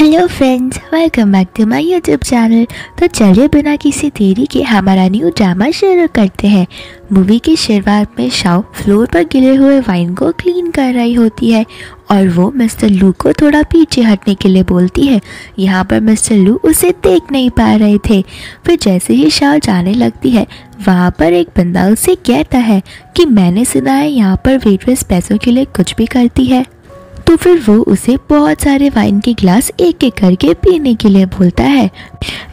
Hello friends welcome back to my YouTube channel तो चलिए बिना किसी देरी के हमारा न्यू ड्रामा शुरू करते हैं। मूवी की शुरुआत में शाओ फ्लोर पर गिरे हुए वाइन को क्लीन कर रही होती है और वो मिस्टर लू को थोड़ा पीछे हटने के लिए बोलती है। यहाँ पर मिस्टर लू उसे देख नहीं पा रहे थे। फिर जैसे ही शाओ जाने लगती है, वहाँ पर एक बंदा उसे कहता है कि मैंने सुना है यहाँ पर वेटरेस पैसों के लिए कुछ भी करती है। तो फिर वो उसे बहुत सारे वाइन के ग्लास एक एक करके पीने के लिए बोलता है।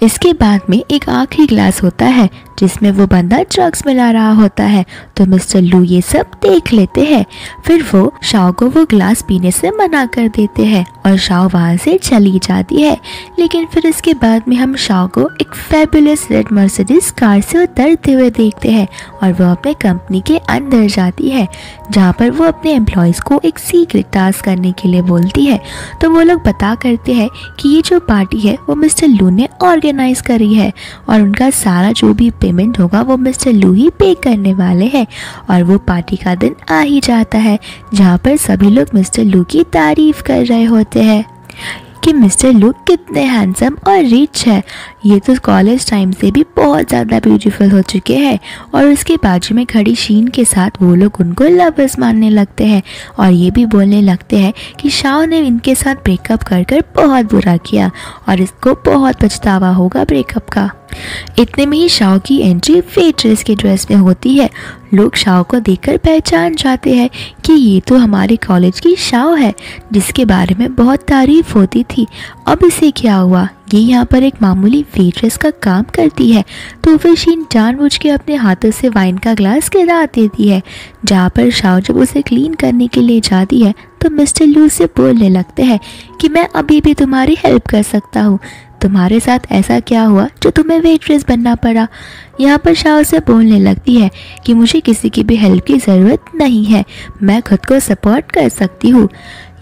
इसके बाद में एक आखिरी ग्लास होता है, जिसमें वो बंदा ड्रग्स मिला रहा होता है। तो मिस्टर लू ये सब देख लेते हैं। फिर वो शाओ को वो ग्लास पीने से मना कर देते हैं और शाओ वहाँ से चली जाती है। लेकिन फिर इसके बाद में हम शाओ को एक फेबुलस रेड मर्सिडीज कार से उतरते हुए देखते हैं और वो अपने कंपनी के अंदर जाती है, जहाँ पर वो अपने एम्प्लॉयज़ को एक सीक्रेट टास्क करने के लिए बोलती है। तो वो लोग बता करते हैं कि ये जो पार्टी है, वो मिस्टर लू ने ऑर्गेनाइज करी है और उनका सारा जो भी पेमेंट होगा वो मिस्टर लू ही पे करने वाले हैं और वो पार्टी का दिन आ ही जाता है, जहाँ पर सभी लोग मिस्टर लू की तारीफ़ कर रहे होते हैं। कि मिस्टर लुक कितने हैंडसम और रिच है। ये तो कॉलेज टाइम से भी बहुत ज़्यादा ब्यूटीफुल हो चुके हैं और उसके बाजू में खड़ी शीन के साथ वो लोग उनको लवर्स मानने लगते हैं और ये भी बोलने लगते हैं कि शाह ने इनके साथ ब्रेकअप कर कर बहुत बुरा किया और इसको बहुत पछतावा होगा ब्रेकअप का। इतने में ही शाह की एंट्री फेट्रेस के ड्रेस में होती है। लोग शाह को देखकर पहचान जाते हैं कि ये तो हमारे कॉलेज की शाह है, जिसके बारे में बहुत तारीफ़ होती थी। अब इसे क्या हुआ? ये यहाँ पर एक मामूली वेट्रेस का काम करती है तो फिर शीन जानबूझ के अपने हाथों से वाइन का ग्लास गिरा देती है। जहाँ पर शाह जब उसे क्लीन करने के लिए जाती है तो मिस्टर लू से बोलने लगते हैं कि मैं अभी भी तुम्हारी हेल्प कर सकता हूँ। तुम्हारे साथ ऐसा क्या हुआ जो तुम्हें वेट्रेस बनना पड़ा? यहाँ पर शाह उसे बोलने लगती है कि मुझे किसी की भी हेल्प की ज़रूरत नहीं है। मैं खुद को सपोर्ट कर सकती हूँ।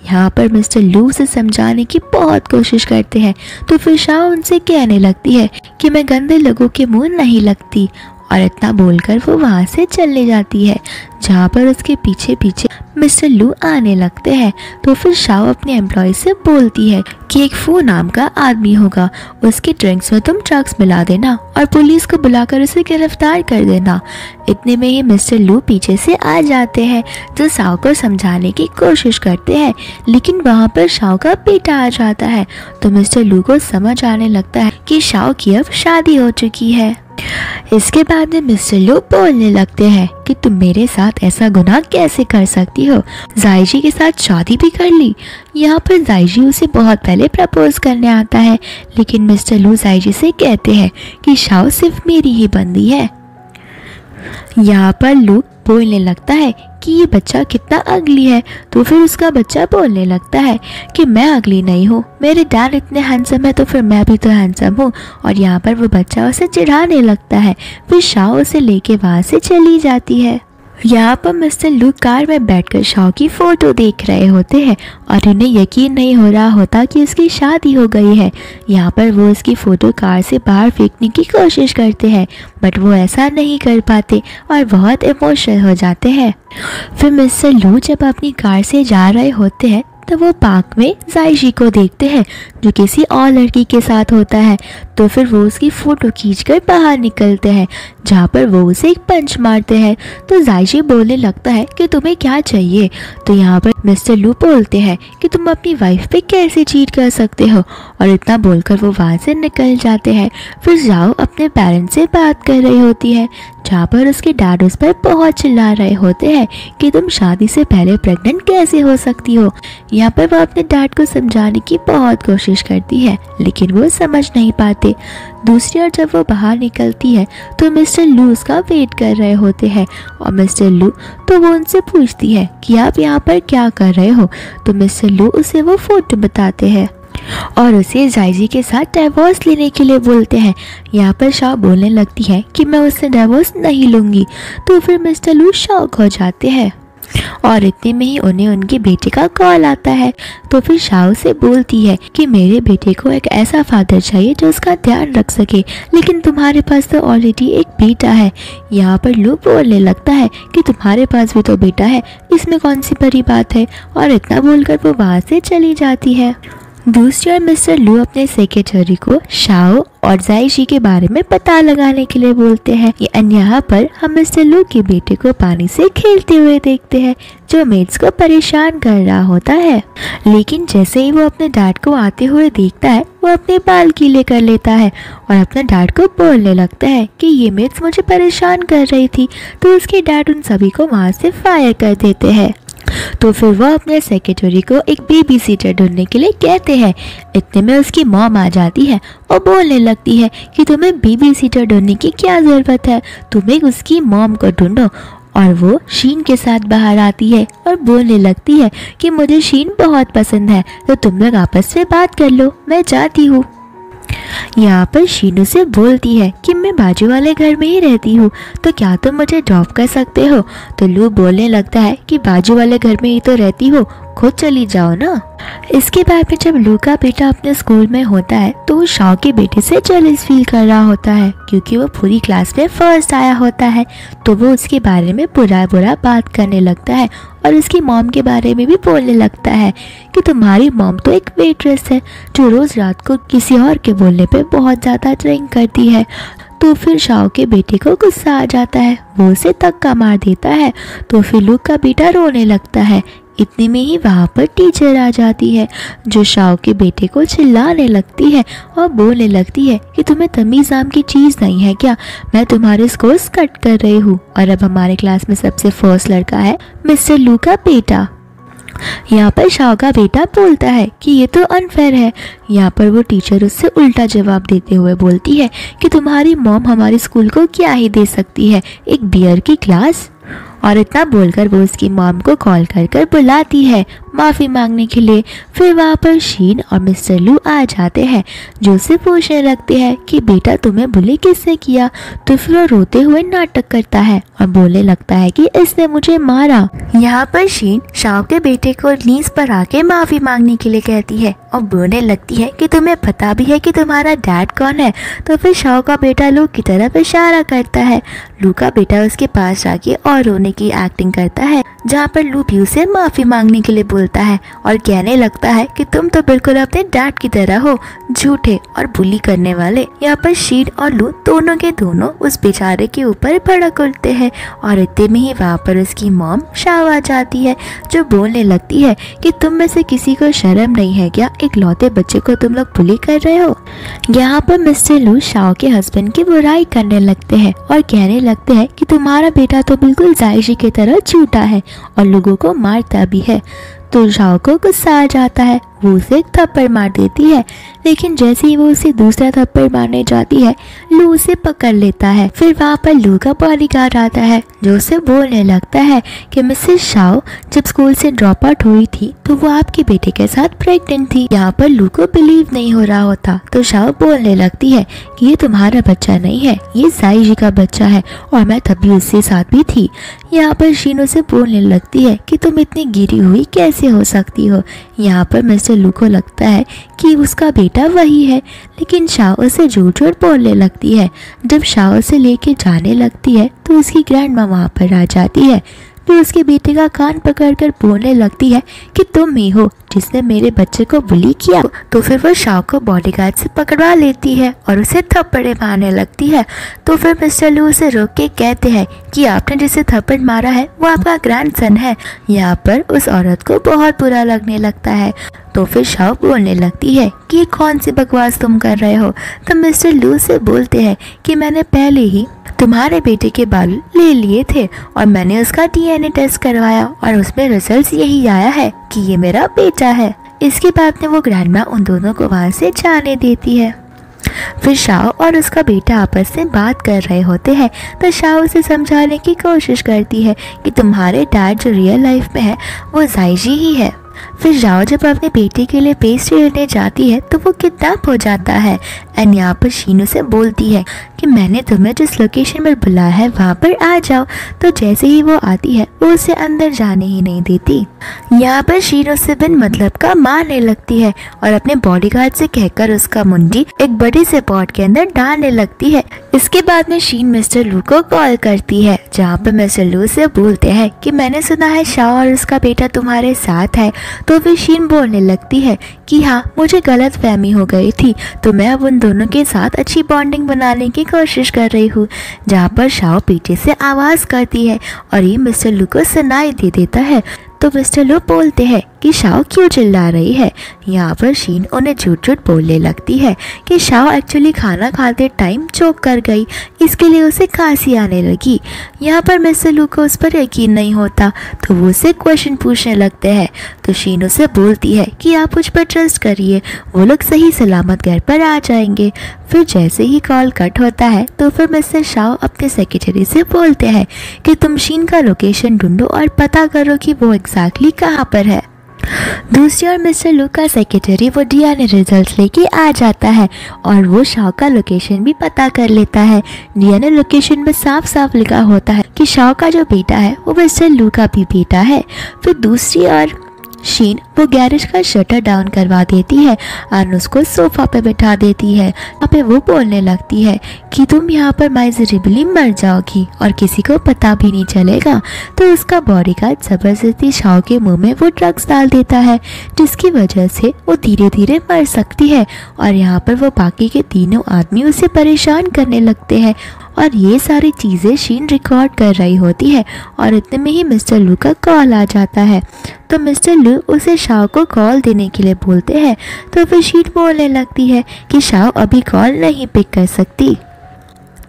यहाँ पर मिस्टर लू से समझाने की बहुत कोशिश करते हैं। तो फिर शाह उनसे कहने लगती है कि मैं गंदे लोगों के मुँह नहीं लगती और इतना बोलकर वो वहाँ से चलने जाती है, जहाँ पर उसके पीछे पीछे मिस्टर लू आने लगते हैं। तो फिर शाह अपने एम्प्लॉय से बोलती है कि एक फू नाम का आदमी होगा, उसके ड्रिंक्स में तुम ड्रग्स मिला देना और पुलिस को बुलाकर उसे गिरफ़्तार कर देना। इतने में ही मिस्टर लू पीछे से आ जाते हैं जो शाह को समझाने की कोशिश करते हैं, लेकिन वहाँ पर शाह का बेटा आ जाता है। तो मिस्टर लू को समझ आने लगता है कि शाह की अब शादी हो चुकी है। इसके बाद में मिस्टर लू बोलने लगते हैं कि तुम मेरे साथ ऐसा गुनाह कैसे कर सकती हो? जायजी के साथ शादी भी कर ली। यहाँ पर जायजी उसे बहुत पहले प्रपोज करने आता है, लेकिन मिस्टर लू जायजी से कहते हैं कि शाह सिर्फ़ मेरी ही बंदी है। यहाँ पर लू बोलने लगता है कि ये बच्चा कितना अगली है। तो फिर उसका बच्चा बोलने लगता है कि मैं अगली नहीं हूँ। मेरे डैड इतने हैंडसम है तो फिर मैं भी तो हैंडसम हूँ। और यहाँ पर वो बच्चा उसे चिढ़ाने लगता है। फिर शाह उसे लेके वहाँ से चली जाती है। यहाँ पर मिस्टर लू कार में बैठकर शाह की फ़ोटो देख रहे होते हैं और उन्हें यकीन नहीं हो रहा होता कि उसकी शादी हो गई है। यहाँ पर वो उसकी फ़ोटो कार से बाहर फेंकने की कोशिश करते हैं बट वो ऐसा नहीं कर पाते और बहुत इमोशनल हो जाते हैं। फिर मिस्टर लू जब अपनी कार से जा रहे होते हैं तो वो पार्क में जायशी को देखते हैं, जो किसी और लड़की के साथ होता है। तो फिर वो उसकी फ़ोटो खींचकर बाहर निकलते हैं जहाँ पर वो उसे एक पंच मारते हैं। तो जायशी बोलने लगता है कि तुम्हें क्या चाहिए? तो यहाँ पर मिस्टर लू बोलते हैं कि तुम अपनी वाइफ पे कैसे चीट कर सकते हो? और इतना बोलकर वो वहाँ से निकल जाते हैं। फिर जाओ अपने पेरेंट्स से बात कर रही होती है, जहाँ पर उसके डैड उस पर बहुत चिल्ला रहे होते हैं कि तुम शादी से पहले प्रेग्नेंट कैसे हो सकती हो? यहाँ पर वो अपने डैड को समझाने की बहुत कोशिश करती है, लेकिन वो समझ नहीं पाते। दूसरी ओर जब वो बाहर निकलती है तो मिस्टर लू उसका वेट कर रहे होते हैं। और मिस्टर लू तो वो उनसे पूछती है कि आप यहाँ पर क्या कर रहे हो? तो मिस्टर लू उसे वो फ़ोटो बताते हैं। और उसे जायजी के साथ डाइवोर्स लेने के लिए बोलते हैं। यहाँ पर शाह बोलने लगती है कि मैं उससे डाइवोर्स नहीं लूँगी। तो फिर मिस्टर लू शौक हो जाते हैं। और इतने में ही उन्हें उनके बेटे का कॉल आता है। तो फिर शाह से बोलती है कि मेरे बेटे को एक ऐसा फादर चाहिए जो उसका ध्यान रख सके। लेकिन तुम्हारे पास तो ऑलरेडी एक बेटा है। यहाँ पर लोग बोलने लगता है कि तुम्हारे पास भी तो बेटा है। इसमें कौन सी बड़ी बात है? और इतना बोलकर वो वहाँ से चली जाती है। दूसरी ओर मिस्टर लू अपने सेक्रेटरी को शाओ और जायशी के बारे में पता लगाने के लिए बोलते हैं। यहाँ पर हम मिस्टर लू के बेटे को पानी से खेलते हुए देखते हैं, जो मेड्स को परेशान कर रहा होता है। लेकिन जैसे ही वो अपने डैड को आते हुए देखता है, वो अपने बाल गीले कर लेता है और अपने डैड को बोलने लगता है कि ये मेड्स मुझे परेशान कर रही थी तो उसके डैड उन सभी को वहाँ से फायर कर देते हैं। तो फिर वह अपने सेक्रेटरी को एक बेबी सीटर ढूँढने के लिए कहते हैं। इतने में उसकी मॉम आ जाती है और बोलने लगती है कि तुम्हें बेबी सीटर ढूँढने की क्या ज़रूरत है? तुम्हें उसकी मॉम को ढूंढो। और वो शीन के साथ बाहर आती है और बोलने लगती है कि मुझे शीन बहुत पसंद है तो तुम लोग आपस में बात कर लो। मैं जाती हूँ। यहाँ पर शीनू से बोलती है कि मैं बाजू वाले घर में ही रहती हूँ तो क्या तुम मुझे ड्रॉप कर सकते हो? तो लू बोलने लगता है कि बाजू वाले घर में ही तो रहती हो खुद चली जाओ ना। इसके बाद में जब लू का बेटा अपने स्कूल में होता है तो वो शाह के बेटे से जेलिस फील कर रहा होता है, क्योंकि वो पूरी क्लास में फ़र्स्ट आया होता है। तो वो उसके बारे में बुरा बुरा बात करने लगता है और उसकी मॉम के बारे में भी बोलने लगता है कि तुम्हारी मॉम तो एक वेट्रेस है, जो रोज़ रात को किसी और के बोलने पे बहुत ज़्यादा ड्रिंक करती है। तो फिर शाह के बेटे को गुस्सा आ जाता है, वो उसे तक्का मार देता है। तो फिर लुक का बेटा रोने लगता है इतने में ही वहाँ पर टीचर आ जाती है, जो शाओ के बेटे को चिल्लाने लगती है और बोलने लगती है कि तुम्हें तमीज़ नाम की चीज़ नहीं है क्या? मैं तुम्हारे स्कोर्स कट कर रही हूँ और अब हमारे क्लास में सबसे फ़र्स्ट लड़का है मिस्टर लू का बेटा यहाँ पर शाह का बेटा बोलता है कि ये तो अनफेयर है। यहाँ पर वो टीचर उससे उल्टा जवाब देते हुए बोलती है कि तुम्हारी मॉम हमारे स्कूल को क्या ही दे सकती है? एक बियर की क्लास और इतना बोलकर वो उसकी मॉम को कॉल कर कर बुलाती है। माफ़ी मांगने के लिए फिर वहाँ पर शीन और मिस्टर लू आ जाते हैं। जो उसे पूछने लगते हैं कि बेटा तुम्हें बुली किसने किया? तो फिर वो रोते हुए नाटक करता है और बोलने लगता है कि इसने मुझे मारा। यहाँ पर शीन शाह के बेटे को नीज पर आके माफ़ी मांगने के लिए कहती है और बोलने लगती है कि तुम्हें पता भी है कि तुम्हारा डैड कौन है। तो फिर शाह का बेटा लू की तरफ़ इशारा करता है। लू का बेटा उसके पास जाके और रोने की एक्टिंग करता है, जहाँ पर लू भी उसे माफ़ी मांगने के लिए बोलता है और कहने लगता है कि तुम तो बिल्कुल अपने डैड की तरह हो। झूठे और बुली करने वाले यहाँ पर शीड और लू दोनों के दोनों उस बेचारे के ऊपर भड़क उठते हैं और इतने में ही वहाँ पर उसकी मॉम शाव आ जाती है, जो बोलने लगती है कि तुम में से किसी को शर्म नहीं है क्या? एक लौते बच्चे को तुम लोग बुली कर रहे हो? यहाँ पर मिस्टर लू शाह के हस्बैंड की बुराई करने लगते हैं और कहने लगते हैं कि तुम्हारा बेटा तो बिल्कुल जायशी की तरह झूठा है और लोगों को मारता भी है। तो राघव गुस्सा आ जाता है। वो उसे थप्पड़ मार देती है, लेकिन जैसे ही वो उसे दूसरा थप्पड़ मारने जाती है, लू उसे पकड़ लेता है। फिर वहाँ पर लू का बॉडीगार्ड आता है, जो उसे बोलने लगता है कि मिसेस शाओ, जब स्कूल से ड्रॉप आउट हुई थी तो वो आपके बेटे के साथ प्रेग्नेंट थी। यहाँ पर लू को बिलीव नहीं हो रहा होता तो शाओ बोलने लगती है कि ये तुम्हारा बच्चा नहीं है, ये साई जी का बच्चा है, और मैं तभी उसके साथ भी थी। यहाँ पर शीनो से बोलने लगती है कि तुम इतनी गिरी हुई कैसे हो सकती हो? यहाँ पर मिस्टर लू को लगता है कि उसका बेटा वही है, लेकिन शाह उसे झूठ झूठ बोलने लगती है। जब शाह उसे लेके जाने लगती है तो उसकी ग्रैंड माँ वहाँ पर आ जाती है। फिर उसके बेटे का कान पकड़कर बोलने लगती है कि तुम ही हो, जिसने मेरे बच्चे को बुली किया। तो फिर वो शाह को बॉडीगार्ड से पकड़वा लेती है और उसे थप्पड़े मारने लगती है। तो फिर मिस्टर लू उसे रोक के कहते हैं कि आपने जिसे थप्पड़ मारा है, वो आपका ग्रैंडसन है। यहाँ पर उस औरत को बहुत बुरा लगने लगता है। तो फिर शाह बोलने लगती है कि कौन सी बकवास तुम कर रहे हो? तो मिस्टर लू से बोलते हैं कि मैंने पहले ही तुम्हारे बेटे के बाल ले लिए थे और मैंने उसका डीएनए टेस्ट करवाया और उसमें रिज़ल्ट यही आया है कि ये मेरा बेटा है। इसके बाद में वो ग्रैंडमा उन दोनों को वहाँ से जाने देती है। फिर शाह और उसका बेटा आपस में बात कर रहे होते हैं तो शाह उसे समझाने की कोशिश करती है कि तुम्हारे डैड जो रियल लाइफ में है, वो जायजी ही है। फिर जाओ जब अपने बेटे के लिए पेस्ट्री लेने जाती है तो वो किडनैप हो जाता है एंड यहाँ पर शीनू से बोलती है। कि मैंने तुम्हें जिस लोकेशन पर बुलाया है, वहाँ पर आ जाओ। तो जैसे ही वो आती है, वो उसे अंदर जाने ही नहीं देती। यहाँ पर शीन उससे बिन मतलब का मारने लगती है और अपने बॉडीगार्ड से कहकर उसका मुंडी एक बड़े से पॉट के अंदर डालने लगती है। इसके बाद में शीन मिस्टर लू को कॉल करती है, जहाँ पर मिस्टर लू से बोलते हैं कि मैंने सुना है शाह और उसका बेटा तुम्हारे साथ है। तो फिर शीन बोलने लगती है कि हाँ मुझे गलत फहमी हो गई थी। तो मैं अब उन दोनों के साथ अच्छी बॉन्डिंग बनाने की कोशिश कर रही हूँ, जहाँ पर शाओ पीछे से आवाज़ करती है और ये मिस्टर लू को सुनाई दे देता है। तो मिस्टर लू बोलते हैं कि शाओ क्यों चिल्ला रही है? यहाँ पर शीन उन्हें झूठ झूठ बोलने लगती है कि शाओ एक्चुअली खाना खाते टाइम चौक कर गई। इसके लिए उसे खांसी आने लगी। यहाँ पर मिस्टर लू को उस पर यकीन नहीं होता तो वो उसे क्वेश्चन पूछने लगते हैं। तो शीन उसे बोलती है कि आप मुझ पर ट्रस्ट करिए, वो लोग सही सलामत घर पर आ जाएँगे। फिर जैसे ही कॉल कट होता है तो फिर मिस्टर शाह अपने सेक्रेटरी से बोलते हैं कि तुम शीन का लोकेशन ढूंढो और पता करो कि वो एग्जैक्टली कहाँ पर है। दूसरी ओर मिस्टर लू का सेक्रेटरी वो डीएनए रिजल्ट्स लेके आ जाता है और वो शाह का लोकेशन भी पता कर लेता है। डीएनए लोकेशन में साफ़ साफ़ लिखा होता है कि शाह का जो बेटा है, वो मिस्टर लू का भी बेटा है। फिर दूसरी ओर शीन वो गैरेज का शटर डाउन करवा देती है और उसको सोफा पे बैठा देती है। यहाँ पे वो बोलने लगती है कि तुम यहाँ पर माइजरेबली मर जाओगी और किसी को पता भी नहीं चलेगा। तो उसका बॉडी गार्ड ज़बरदस्ती शाह के मुँह में वो ड्रग्स डाल देता है, जिसकी वजह से वो धीरे धीरे मर सकती है और यहाँ पर वो बाकी के तीनों आदमी उसे परेशान करने लगते हैं और ये सारी चीज़ें शीन रिकॉर्ड कर रही होती है और इतने में ही मिस्टर लू का कॉल आ जाता है। तो मिस्टर लू उसे शाह को कॉल देने के लिए बोलते हैं तो फिर शीन बोलने लगती है कि शाह अभी कॉल नहीं पिक कर सकती।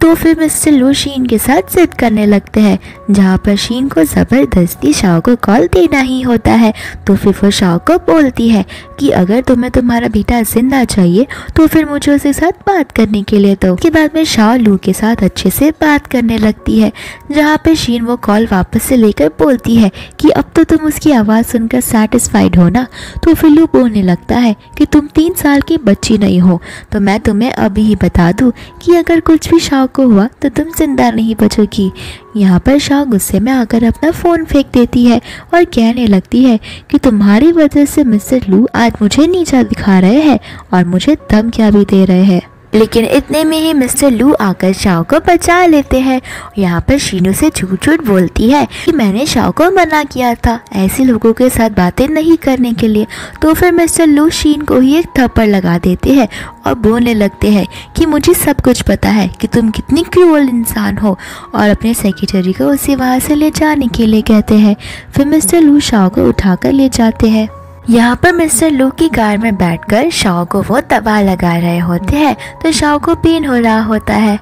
तो फिर मिस्टर लू शीन के साथ जिद करने लगते हैं। जहाँ पर शीन को ज़बरदस्ती शाह को कॉल देना ही होता है तो फिर वो शाह को बोलती है कि अगर तुम्हें तुम्हारा बेटा ज़िंदा चाहिए तो फिर मुझे उसके साथ बात करने के लिए दो। उसके बाद में शाह लू के साथ अच्छे से बात करने लगती है, जहाँ पर शीन वो कॉल वापस से लेकर बोलती है कि अब तो तुम उसकी आवाज़ सुनकर सेटिस्फाइड हो ना? तो फिर लू बोलने लगता है कि तुम तीन साल की बच्ची नहीं हो तो मैं तुम्हें अभी ही बता दूँ कि अगर कुछ भी शाह को हुआ तो तुम ज़िंदा नहीं बचोगी। यहाँ पर शाह गुस्से में आकर अपना फ़ोन फेंक देती है और कहने लगती है कि तुम्हारी वजह से मिस्टर लू आज मुझे नीचा दिखा रहे हैं और मुझे धमकियाँ भी दे रहे हैं। लेकिन इतने में ही मिस्टर लू आकर शाह को बचा लेते हैं। यहाँ पर शीनू से झूठ झूठ बोलती है कि मैंने शाह को मना किया था। ऐसे लोगों के साथ बातें नहीं करने के लिए। तो फिर मिस्टर लू शीन को ही एक थप्पड़ लगा देते हैं और बोलने लगते हैं कि मुझे सब कुछ पता है कि तुम कितनी क्रूअल इंसान हो और अपने सेक्रेटरी को उसे वहाँ से ले जाने के लिए कहते हैं। फिर मिस्टर लू शाह को उठाकर ले जाते हैं। यहाँ पर मिस्टर लू की कार में बैठकर शाओ को वो दबा लगा रहे होते हैं तो शाह को पेन हो रहा होता है।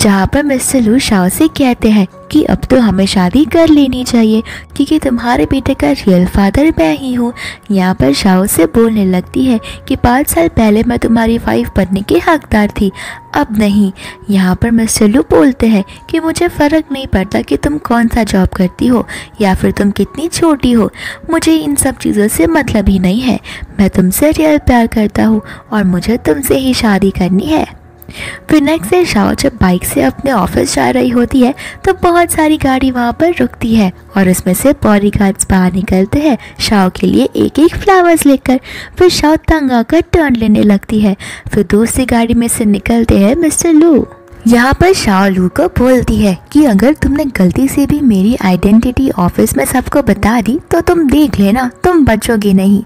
जहाँ पर मिस्टर लू शाह से कहते हैं कि अब तो हमें शादी कर लेनी चाहिए, क्योंकि तुम्हारे बेटे का रियल फादर मैं ही हूँ। यहाँ पर शाह से बोलने लगती है कि पाँच साल पहले मैं तुम्हारी वाइफ बनने की हकदार थी। अब नहीं। यहाँ पर मिस्टर लू बोलते हैं कि मुझे फ़र्क नहीं पड़ता कि तुम कौन सा जॉब करती हो, या फिर तुम कितनी छोटी हो। मुझे इन सब चीज़ों से मतलब ही नहीं है। मैं तुमसे रियल प्यार करता हूँ और मुझे तुमसे ही शादी करनी है। फिर नेक्स्ट डे शाह जब बाइक से अपने ऑफ़िस जा रही होती है तो बहुत सारी गाड़ी वहाँ पर रुकती है और उसमें से बॉडी गार्ड्स बाहर निकलते हैं शाह के लिए एक एक फ्लावर्स लेकर। फिर शाह तंग आकर टर्न लेने लगती है। फिर दूसरी गाड़ी में से निकलते हैं मिस्टर लू यहाँ पर शाह लू को बोलती है कि अगर तुमने गलती से भी मेरी आइडेंटिटी ऑफ़िस में सबको बता दी तो तुम देख लेना, तुम बचोगे नहीं।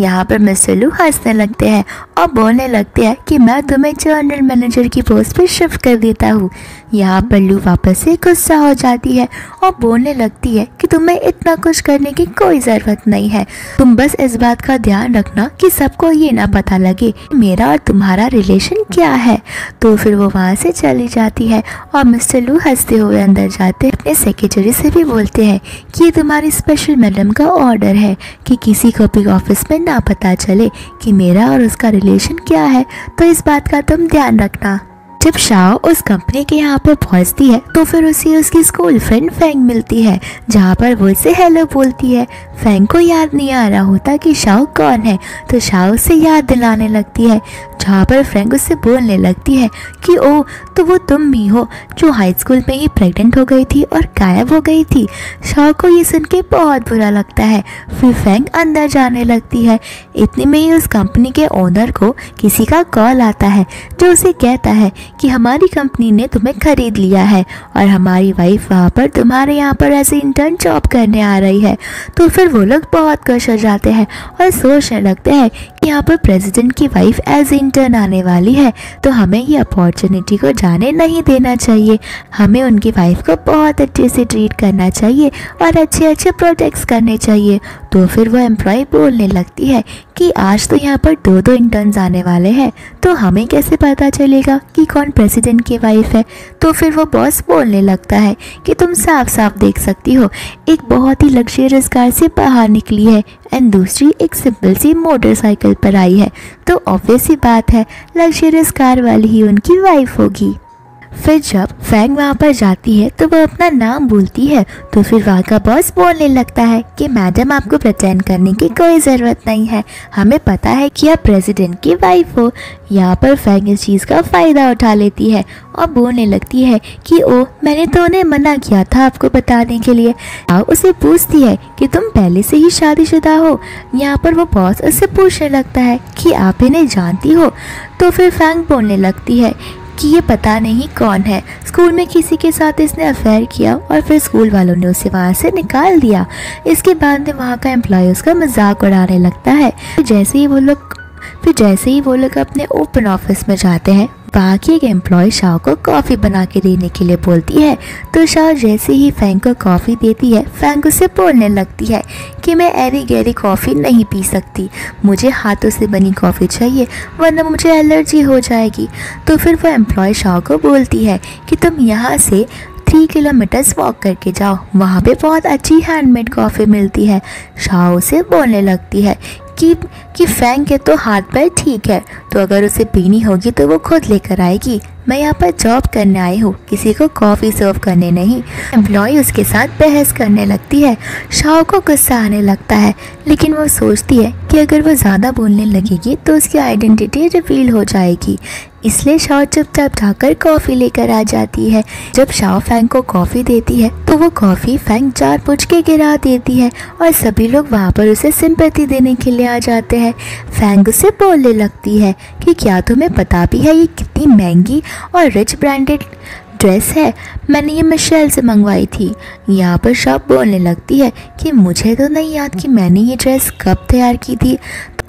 यहाँ पर मिस्टर लू हंसने लगते हैं और बोलने लगते हैं कि मैं तुम्हें जनरल मैनेजर की पोस्ट पर शिफ्ट कर देता हूँ। यहाँ पर लू वापस से गुस्सा हो जाती है और बोलने लगती है कि तुम्हें इतना कुछ करने की कोई ज़रूरत नहीं है। तुम बस इस बात का ध्यान रखना कि सबको ये ना पता लगे मेरा और तुम्हारा रिलेशन क्या है। तो फिर वो वहाँ से चली जाती है और मिस्टर लू हँसते हुए अंदर जाते अपने सेक्रेटरी से भी बोलते हैं कि ये तुम्हारी स्पेशल मैडम का ऑर्डर है कि किसी को भी ऑफ़िस में ना पता चले कि मेरा और उसका रिलेशन क्या है तो इस बात का तुम ध्यान रखना। जब शाओ उस कंपनी के यहाँ पर पहुँचती है तो फिर उसे उसकी स्कूल फ्रेंड फैंग मिलती है, जहाँ पर वो उसे हेलो बोलती है। फैंग को याद नहीं आ रहा होता कि शाओ कौन है तो शाओ उसे याद दिलाने लगती है, जहाँ पर फ्रेंक उससे बोलने लगती है कि ओ तो वो तुम भी हो, जो हाई स्कूल में ही प्रेग्नेंट हो गई थी और गायब हो गई थी। शाओ को ये सुन के बहुत बुरा लगता है। फिर फ्रेंक अंदर जाने लगती है। इतने में ही उस कंपनी के ओनर को किसी का कॉल आता है, जो उसे कहता है कि हमारी कंपनी ने तुम्हें खरीद लिया है और हमारी वाइफ वहाँ पर तुम्हारे यहाँ पर ऐसे इंटर्न जॉब करने आ रही है। तो फिर वो लोग बहुत खुश हो जाते हैं और सोचने लगते हैं कि यहाँ पर प्रेसिडेंट की वाइफ एज इंटर्न आने वाली है तो हमें ये अपॉर्चुनिटी को जाने नहीं देना चाहिए। हमें उनकी वाइफ को बहुत अच्छे से ट्रीट करना चाहिए और अच्छे अच्छे प्रोजेक्ट्स करने चाहिए। तो फिर वो एम्प्लॉय बोलने लगती है कि आज तो यहाँ पर दो दो इंटर्न्स आने वाले हैं तो हमें कैसे पता चलेगा कि कौन प्रेसिडेंट की वाइफ है? तो फिर वो बॉस बोलने लगता है कि तुम साफ़ साफ़ देख सकती हो, एक बहुत ही लग्जरियस कार से बाहर निकली है एंड दूसरी एक सिंपल सी मोटरसाइकिल पर आई है। तो ऑब्वियस ही बात है लग्जरियस कार वाली ही उनकी वाइफ होगी। फिर जब फैंग वहाँ पर जाती है तो वो अपना नाम बोलती है। तो फिर वहाँ का बॉस बोलने लगता है कि, मैडम, आपको प्रचैन करने की कोई ज़रूरत नहीं है। हमें पता है कि आप प्रेसिडेंट की वाइफ हो। यहाँ पर फैंग इस चीज़ का फ़ायदा उठा लेती है और बोलने लगती है कि ओ मैंने तो उन्हें मना किया था आपको बताने के लिए। आप उसे पूछती है कि, तुम पहले से ही शादीशुदा हो। यहाँ पर वो बॉस उससे पूछने लगता है कि, आप इन्हें जानती हो? तो फिर फैंग बोलने लगती है कि ये पता नहीं कौन है। स्कूल में किसी के साथ इसने अफेयर किया और फिर स्कूल वालों ने उसे वहाँ से निकाल दिया। इसके बाद में वहाँ का एम्प्लॉय उसका मज़ाक उड़ाने लगता है। जैसे ही वो लोग फिर जैसे ही वो लोग अपने ओपन ऑफ़िस में जाते हैं वहाँ की एक एम्प्लॉय शाह को कॉफ़ी बना के देने के लिए बोलती है। तो शाह जैसे ही फैंक को कॉफ़ी देती है फैंक उसे बोलने लगती है कि मैं ऐरी गहरी कॉफ़ी नहीं पी सकती। मुझे हाथों से बनी कॉफ़ी चाहिए, वरना मुझे एलर्जी हो जाएगी। तो फिर वो एम्प्लॉय शाह को बोलती है कि तुम यहाँ से थ्री किलोमीटर्स वॉक करके जाओ। वहाँ पे बहुत अच्छी हैंडमेड कॉफ़ी मिलती है। शाह उसे बोलने लगती है कि कि फैंग के तो हाथ पैर ठीक है। तो अगर उसे पीनी होगी तो वो खुद लेकर आएगी। मैं यहाँ पर जॉब करने आई हूँ। किसी को कॉफ़ी सर्व करने नहीं। एम्प्लॉय उसके साथ बहस करने लगती है। शाह को गुस्सा आने लगता है। लेकिन वो सोचती है कि अगर वो ज़्यादा बोलने लगेगी तो उसकी आइडेंटिटी रिवील हो जाएगी। इसलिए शाह चुपचाप जाकर कॉफ़ी लेकर आ जाती है, जब शाह फैंग को कॉफ़ी देती है तो वो कॉफ़ी फैंग चार पुछ के गिरा देती है और सभी लोग वहाँ पर उसे सिंपैथी देने के लिए आ जाते हैं। फैंग उसे बोलने लगती है कि क्या तुम्हें पता भी है ये कितनी महँगी और रिच ब्रांडेड ड्रेस है? मैंने ये मिशेल से मंगवाई थी। यहाँ पर शॉप बोलने लगती है कि मुझे तो नहीं याद कि मैंने ये ड्रेस कब तैयार की थी।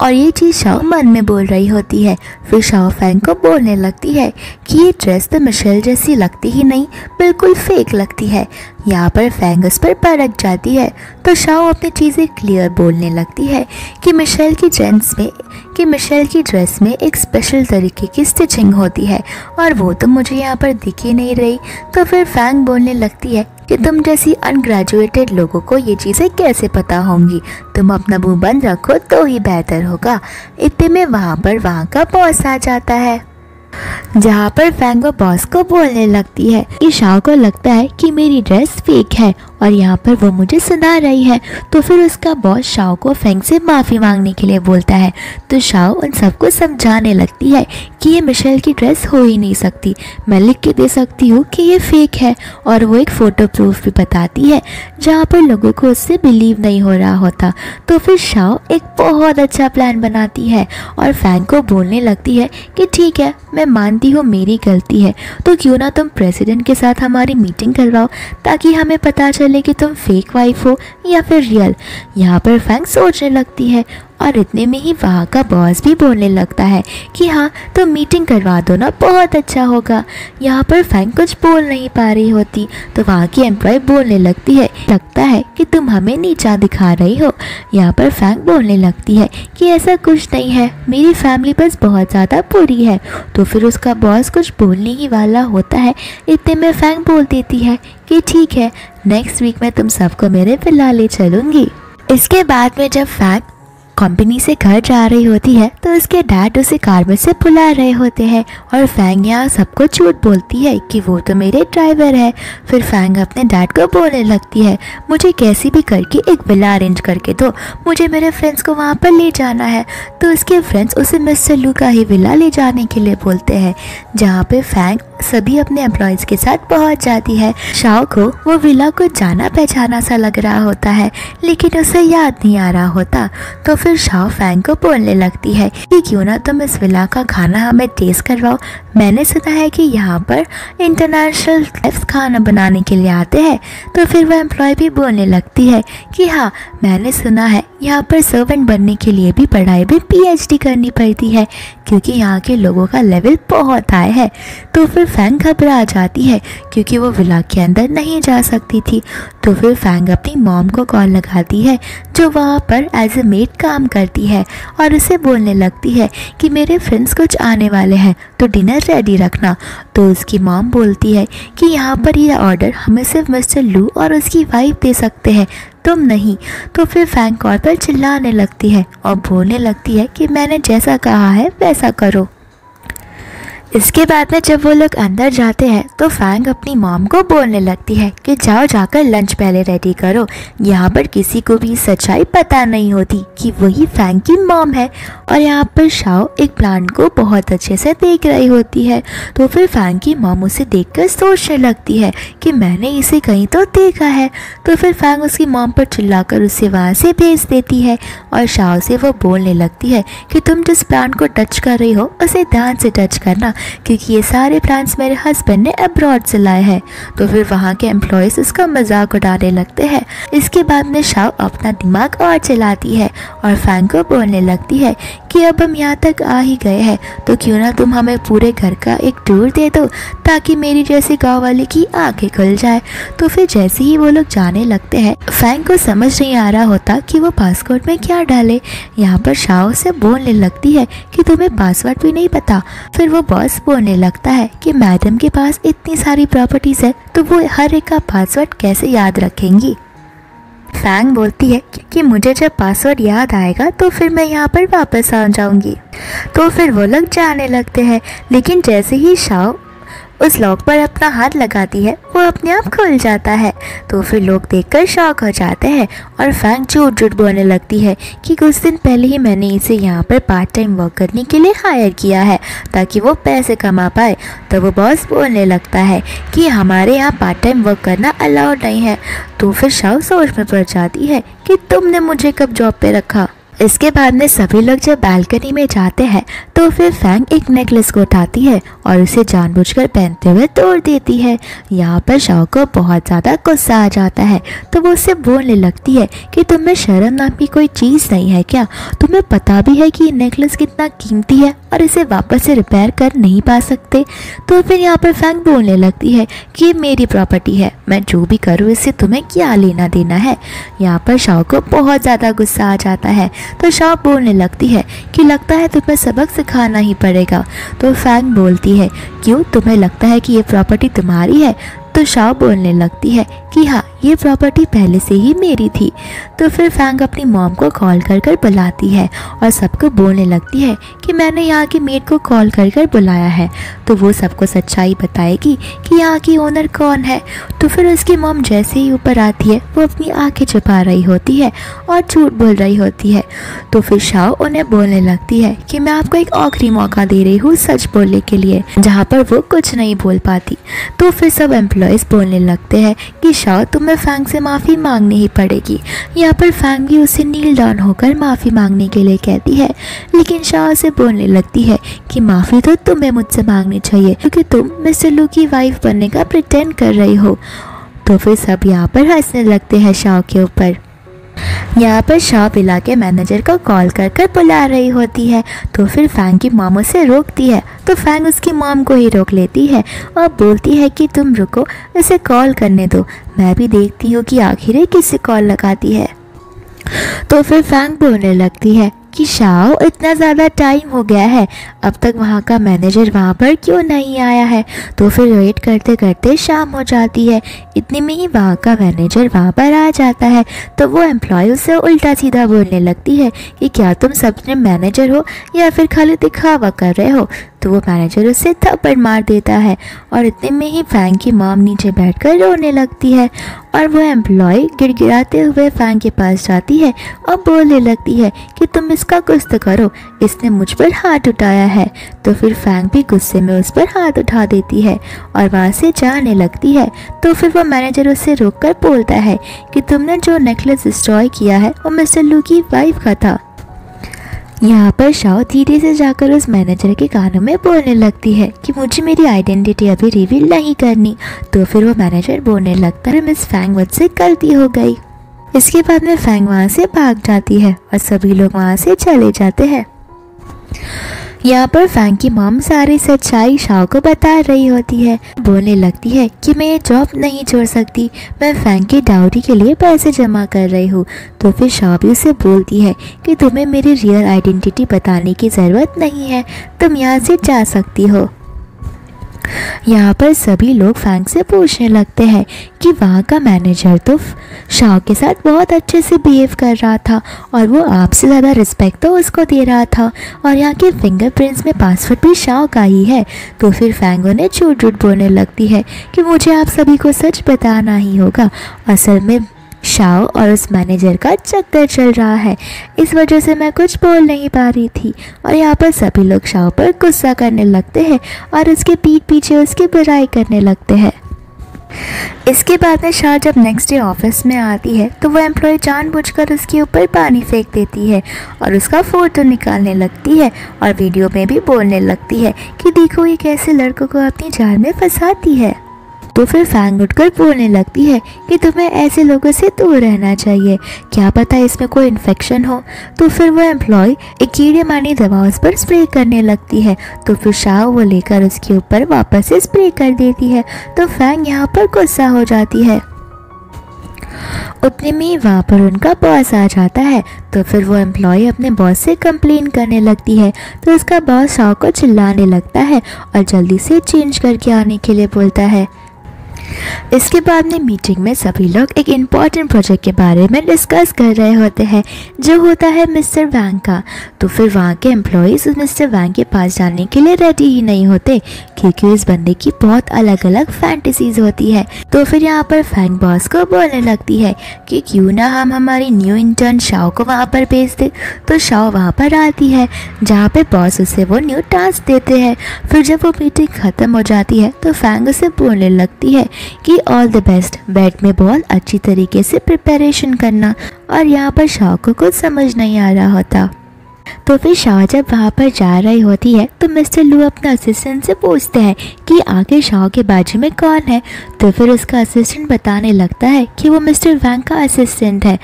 और ये चीज़ शाओ मन में बोल रही होती है। फिर शाओ फैंग को बोलने लगती है कि ये ड्रेस तो मिशेल जैसी लगती ही नहीं, बिल्कुल फेक लगती है। यहाँ पर फैंग उस पर परख जाती है। तो शाओ अपनी चीज़ें क्लियर बोलने लगती है कि मिशेल की ड्रेस में, कि मिशेल की ड्रेस में एक स्पेशल तरीके की स्टिचिंग होती है। और वो तो मुझे यहाँ पर दिख ही नहीं रही। तो फिर फैंग बोलने लगती है कि तुम जैसी अनग्रेजुएटेड लोगों को ये चीज़ें कैसे पता होंगी? तुम अपना मुँह बंद रखो तो ही बेहतर होगा। इतने में वहाँ पर वहाँ का बॉस आ जाता है। जहाँ पर फैंगो बॉस को बोलने लगती है कि शाह को लगता है कि मेरी ड्रेस फेक है और यहाँ पर वो मुझे सुना रही है। तो फिर उसका बॉस शाओ को फेंग से माफ़ी मांगने के लिए बोलता है। तो शाह उन सबको समझाने लगती है कि ये मिशेल की ड्रेस हो ही नहीं सकती। मैं लिख के दे सकती हूँ कि ये फेक है और वो एक फ़ोटो प्रूफ भी बताती है, जहाँ पर लोगों को उससे बिलीव नहीं हो रहा होता। तो फिर शाह एक बहुत अच्छा प्लान बनाती है और फैंग को बोलने लगती है कि ठीक है, मैं मानती हूँ मेरी गलती है। तो क्यों ना तुम प्रेसिडेंट के साथ हमारी मीटिंग करवाओ, ताकि हमें पता चले कि तुम फेक वाइफ हो या फिर रियल यहाँ पर फैंक सोचने लगती है और इतने में ही वहाँ का बॉस भी बोलने लगता है कि हाँ तो मीटिंग करवा दो ना, बहुत अच्छा होगा। यहाँ पर फैंग कुछ बोल नहीं पा रही होती तो वहाँ की एम्प्लॉय बोलने लगती है, लगता है कि तुम हमें नीचा दिखा रही हो। यहाँ पर फैंग बोलने लगती है कि ऐसा कुछ नहीं है, मेरी फैमिली बस बहुत ज़्यादा बुरी है। तो फिर उसका बॉस कुछ बोलने ही वाला होता है, इतने में फैंग बोल देती है कि ठीक है नेक्स्ट वीक में तुम सबको मेरे विला ले चलूँगी। इसके बाद में जब फैंग कंपनी से घर जा रही होती है तो उसके डैड उसे कार में से बुला रहे होते हैं और फैंग यहाँ सबको झूठ बोलती है कि वो तो मेरे ड्राइवर है। फिर फैंग अपने डैड को बोलने लगती है, मुझे कैसी भी करके एक विला अरेंज करके दो। मुझे मेरे फ्रेंड्स को वहाँ पर ले जाना है। तो उसके फ्रेंड्स उसे मिस्टर लू का ही विला ले जाने के लिए बोलते हैं, जहाँ पे फैंग सभी अपने एम्प्लॉयज़ के साथ पहुँच जाती है। शाओ को वो विला को जाना पहचाना सा लग रहा होता है, लेकिन उसे याद नहीं आ रहा होता। तो फिर शाओ फैंग को बोलने लगती है कि क्यों ना तुम इस विला का खाना हमें टेस्ट करवाओ। मैंने सुना है कि यहाँ पर इंटरनेशनल खाना बनाने के लिए आते हैं। तो फिर वह एम्प्लॉय भी बोलने लगती है कि हाँ मैंने सुना है, यहाँ पर सर्वेंट बनने के लिए भी पढ़ाई भी पीएचडी करनी पड़ती है, क्योंकि यहाँ के लोगों का लेवल बहुत हाई है। तो फिर फैंग घबरा जाती है, क्योंकि वो विला के अंदर नहीं जा सकती थी। तो फिर फैंग अपनी मॉम को कॉल लगाती है, जो वहाँ पर एज ए मेड काम करती है और उसे बोलने लगती है कि मेरे फ्रेंड्स कुछ आने वाले हैं तो डिनर रेडी रखना। तो उसकी मॉम बोलती है कि यहाँ पर यह ऑर्डर हमें सिर्फ़ मिस्टर लू और उसकी वाइफ दे सकते हैं, तुम नहीं। तो फिर फैंक कॉल पर चिल्लाने लगती है और बोलने लगती है कि मैंने जैसा कहा है वैसा करो। इसके बाद में जब वो लोग अंदर जाते हैं तो फैंग अपनी मॉम को बोलने लगती है कि जाओ जाकर लंच पहले रेडी करो। यहाँ पर किसी को भी सच्चाई पता नहीं होती कि वही फैंग की मॉम है। और यहाँ पर शाओ एक प्लांट को बहुत अच्छे से देख रही होती है। तो फिर फैंग की मॉम उसे देखकर सोचने लगती है कि मैंने इसे कहीं तो देखा है। तो फिर फैंग उसकी मॉम पर चिल्लाकर उसे वहाँ से भेज देती है और शाओ से वो बोलने लगती है कि तुम जिस प्लांट को टच कर रही हो, उसे ध्यान से टच करना। क्योंकि ये सारे प्लान्स मेरे हस्बैंड ने अब्रॉड से लाए हैं। तो फिर वहाँ के एम्प्लॉयज़ इसका मज़ाक उड़ाने लगते हैं। इसके बाद में शाह अपना दिमाग और चलाती है और फैंग को बोलने लगती है कि अब हम यहाँ तक आ ही गए हैं तो क्यों ना तुम हमें पूरे घर का एक टूर दे दो ताकि मेरी जैसे गाँव वाले की आँखें खुल जाए। तो फिर जैसे ही वो लोग जाने लगते हैं फैंग को समझ नहीं आ रहा होता कि वो पासपोर्ट में क्या डाले। यहाँ पर शाह से बोलने लगती है कि तुम्हें पासवर्ड भी नहीं पता। फिर वो बॉस बोलने लगता है कि मैडम के पास इतनी सारी प्रॉपर्टीज़ है तो वो हर एक का पासवर्ड कैसे याद रखेंगी? फैंग बोलती है कि मुझे जब पासवर्ड याद आएगा तो फिर मैं यहाँ पर वापस आ जाऊँगी। तो फिर वो लोग जाने लगते हैं, लेकिन जैसे ही शाह उस लॉक पर अपना हाथ लगाती है, वो अपने आप खुल जाता है। तो फिर लोग देखकर शॉक हो जाते हैं और फैंग झूठ झूठ बोलने लगती है कि कुछ दिन पहले ही मैंने इसे यहाँ पर पार्ट टाइम वर्क करने के लिए हायर किया है, ताकि वो पैसे कमा पाए। तो वो बॉस बोलने लगता है कि हमारे यहाँ पार्ट टाइम वर्क करना अलाउड नहीं है। तो फिर शाह सोच में पड़ जाती है कि तुमने मुझे कब जॉब पे रखा? इसके बाद में सभी लोग जब बालकनी में जाते हैं तो फिर फैंग एक नेकलेस को उठाती है और उसे जानबूझकर पहनते हुए तोड़ देती है। यहाँ पर शाह को बहुत ज़्यादा गुस्सा आ जाता है तो वो उससे बोलने लगती है कि, तुम्हें शर्म नाम की कोई चीज़ नहीं है क्या? तुम्हें पता भी है कि ये नेकलेस कितना कीमती है और इसे वापस से रिपेयर कर नहीं पा सकते? तो फिर यहाँ पर फैंग बोलने लगती है कि, ये मेरी प्रॉपर्टी है, मैं जो भी करूँ, इससे तुम्हें क्या लेना देना है? यहाँ पर शाह को बहुत ज़्यादा गुस्सा आ जाता है तो शाह बोलने लगती है कि लगता है तुम्हें सबक सिखाना ही पड़ेगा। तो फैंग बोलती है, क्यों? तुम्हें लगता है कि ये प्रॉपर्टी तुम्हारी है? तो शाह बोलने लगती है कि हाँ ये प्रॉपर्टी पहले से ही मेरी थी। तो फिर फैंग अपनी मॉम को कॉल कर कर बुलाती है और सबको बोलने लगती है कि मैंने यहाँ की मेड को कॉल कर कर बुलाया है। तो वो सबको सच्चाई बताएगी कि यहाँ की ओनर कौन है। तो फिर उसकी मॉम जैसे ही ऊपर आती है, वो अपनी आँखें छुपा रही होती है और झूठ बोल रही होती है। तो फिर शाह उन्हें बोलने लगती है कि मैं आपको एक आखिरी मौका दे रही हूँ सच बोलने के लिए, जहाँ पर वो कुछ नहीं बोल पाती। तो फिर सब एम्प्लॉयज़ बोलने लगते हैं कि शाह, तुम्हें फैंग से माफ़ी मांगनी ही पड़ेगी। यहाँ पर फैंग भी उसे नील डाउन होकर माफ़ी मांगने के लिए कहती है। लेकिन शाह उसे बोलने लगती है कि माफ़ी तो तुम्हें मुझसे मांगनी चाहिए, क्योंकि तुम मिस्टर लू की वाइफ बनने का प्रटेंड कर रही हो। तो फिर सब यहाँ पर हंसने लगते हैं शाह के ऊपर। यहाँ पर शॉप इलाके मैनेजर को कॉल कर कर बुला रही होती है तो फिर फैंग की मामों से रोकती है। तो फैंग उसकी माम को ही रोक लेती है और बोलती है कि तुम रुको उसे कॉल करने दो। मैं भी देखती हूँ कि आखिर किससे कॉल लगाती है। तो फिर फैंग बोलने लगती है कि शाओ, इतना ज़्यादा टाइम हो गया है। अब तक वहाँ का मैनेजर वहाँ पर क्यों नहीं आया है? तो फिर वेट करते करते शाम हो जाती है। इतने में ही वहाँ का मैनेजर वहाँ पर आ जाता है। तो वो एम्प्लॉय उससे उल्टा सीधा बोलने लगती है कि क्या तुम सपने मैनेजर हो या फिर खाली दिखावा कर रहे हो? तो वो मैनेजर उसे थप्पड़ मार देता है और इतने में ही फैंग की मॉम नीचे बैठकर रोने लगती है और वो एम्प्लॉय गिड़गिड़ाते हुए फैंग के पास जाती है और बोलने लगती है कि तुम इसका कुछ तो करो, इसने मुझ पर हाथ उठाया है। तो फिर फैंग भी गुस्से में उस पर हाथ उठा देती है और वहाँ से जाने लगती है। तो फिर वो मैनेजर उससे रोक कर बोलता है कि तुमने जो नेकलेस डिस्ट्रॉय किया है, वो मिस्टर लू की वाइफ का था। यहाँ पर शाओ धीरे से जाकर उस मैनेजर के कानों में बोलने लगती है कि मुझे मेरी आइडेंटिटी अभी रिवील नहीं करनी। तो फिर वो मैनेजर बोलने लगता है, मिस फैंग से गलती हो गई। इसके बाद में फैंग वहाँ से भाग जाती है और सभी लोग वहाँ से चले जाते हैं। यहाँ पर फैंग की मॉम सारी सच्चाई शाह को बता रही होती है। बोलने लगती है कि मैं ये जॉब नहीं छोड़ सकती। मैं फैंग की डाउरी के लिए पैसे जमा कर रही हूँ। तो फिर शाह भी उसे बोलती है कि तुम्हें मेरी रियल आइडेंटिटी बताने की ज़रूरत नहीं है। तुम यहाँ से जा सकती हो। यहाँ पर सभी लोग फैंग से पूछने लगते हैं कि वहाँ का मैनेजर तो शाह के साथ बहुत अच्छे से बिहेव कर रहा था और वो आपसे ज़्यादा रिस्पेक्ट तो उसको दे रहा था। और यहाँ के फिंगरप्रिंट्स में पासवर्ड भी शाह का ही है। तो फिर फैंग उन्हें झूठ झूठ बोलने लगती है कि मुझे आप सभी को सच बताना ही होगा। असल में शाओ और उस मैनेजर का चक्कर चल रहा है। इस वजह से मैं कुछ बोल नहीं पा रही थी और यहाँ पर सभी लोग शाओ पर गुस्सा करने लगते हैं और उसके पीठ पीछे उसकी बुराई करने लगते हैं। इसके बाद में शाह जब नेक्स्ट डे ऑफ़िस में आती है तो वो एम्प्लॉय जानबूझकर उसके ऊपर पानी फेंक देती है और उसका फ़ोटो निकालने लगती है और वीडियो में भी बोलने लगती है कि देखो ये कैसे लड़कों को अपनी जान में फंसाती है। तो फिर फैंग उठकर बोलने लगती है कि तुम्हें ऐसे लोगों से दूर रहना चाहिए। क्या पता इसमें कोई इन्फेक्शन हो? तो फिर वो एम्प्लॉय एक कीड़े मारने दवा उस पर स्प्रे करने लगती है। तो फिर शाह वो लेकर उसके ऊपर वापस से स्प्रे कर देती है। तो फैंग यहाँ पर गुस्सा हो जाती है। उतने में वहाँ पर उनका बॉस आ जाता है। तो फिर वो एम्प्लॉय अपने बॉस से कंप्लेन करने लगती है। तो उसका बॉस शाह को चिल्लाने लगता है और जल्दी से चेंज करके आने के लिए बोलता है। इसके बाद में मीटिंग में सभी लोग एक इंपॉर्टेंट प्रोजेक्ट के बारे में डिस्कस कर रहे होते हैं, जो होता है मिस्टर वैंग का। तो फिर वहाँ के एम्प्लॉयज़ मिस्टर वैंग के पास जाने के लिए रेडी ही नहीं होते, क्योंकि इस बंदे की बहुत अलग अलग फैंटेसीज होती है। तो फिर यहाँ पर फैंग बॉस को बोलने लगती है कि क्यों ना हम हमारी न्यू इंटर्न शाओ को वहाँ पर भेज दे। तो शाओ वहाँ पर आती है, जहाँ पर बॉस उसे वो न्यू टास्क देते हैं। फिर जब वो मीटिंग ख़त्म हो जाती है तो फैंग उसे बोलने लगती है कि ऑल द बेस्ट बैट में बॉल अच्छी तरीके से प्रिपरेशन करना और यहाँ पर शाह को कुछ समझ नहीं आ रहा होता। तो फिर शाह जब वहाँ पर जा रही होती है तो मिस्टर लू अपना असिस्टेंट से पूछते हैं कि आगे शाह के बाजू में कौन है? तो फिर उसका असिस्टेंट बताने लगता है कि वो मिस्टर वैंग का असिस्टेंट है।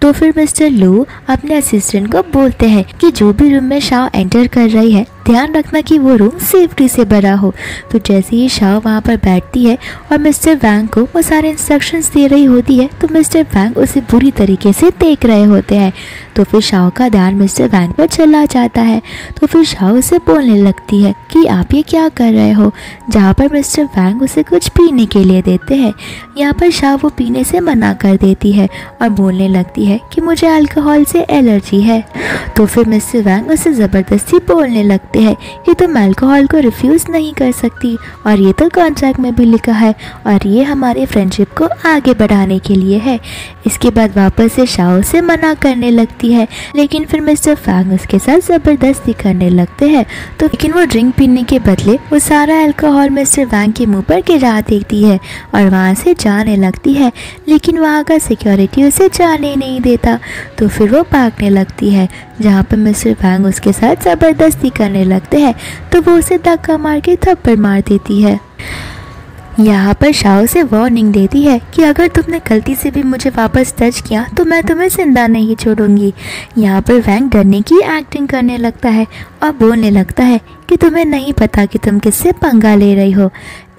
तो फिर मिस्टर लू अपने असिस्टेंट को बोलते हैं कि जो भी रूम में शाह एंटर कर रही है ध्यान रखना कि वो रूम सेफ्टी से भरा हो। तो जैसे ही शाह वहाँ पर बैठती है और मिस्टर वैंग को वो सारे इंस्ट्रक्शंस दे रही होती है तो मिस्टर वैंग उसे बुरी तरीके से देख रहे होते हैं। तो फिर शाह का ध्यान मिस्टर वैंग पर चला जाता है। तो फिर शाह उसे बोलने लगती है कि आप ये क्या कर रहे हो? जहाँ पर मिस्टर वैंग उसे कुछ पीने के लिए देते हैं, यहाँ पर शाह वो पीने से मना कर देती है और बोलने लगती है कि मुझे अल्कोहल से एलर्जी है। तो फिर मिस्टर वैंग उसे ज़बरदस्ती बोलने लगती सकते हैं। कि तुम अल्कोहल को रिफ्यूज़ नहीं कर सकती। और ये तो कॉन्ट्रैक्ट में भी लिखा है। और ये हमारे फ्रेंडशिप को आगे बढ़ाने के लिए है। इसके बाद वापस से शाओ से मना करने लगती है। लेकिन फिर मिस्टर फैंग उसके साथ ज़बरदस्ती करने लगते हैं। तो लेकिन वो ड्रिंक पीने के बदले वो सारा अल्कोहल मिस्टर वैंग के मुँह पर गिरा देती है। और वहाँ से जाने लगती है। लेकिन वहाँ का सिक्योरिटी उसे जाने नहीं देता। तो फिर वो भागने लगती है। जहाँ पर मिस्टर वैंग उसके साथ ज़बरदस्ती करने लगते हैं तो वो उसे धक्का मार के थप्पड़ मार देती है। यहाँ पर शाह से वार्निंग देती है कि अगर तुमने गलती से भी मुझे वापस टच किया तो मैं तुम्हें ज़िंदा नहीं छोड़ूँगी। यहाँ पर वैंग डरने की एक्टिंग करने लगता है और बोलने लगता है कि तुम्हें नहीं पता कि तुम किससे पंगा ले रही हो।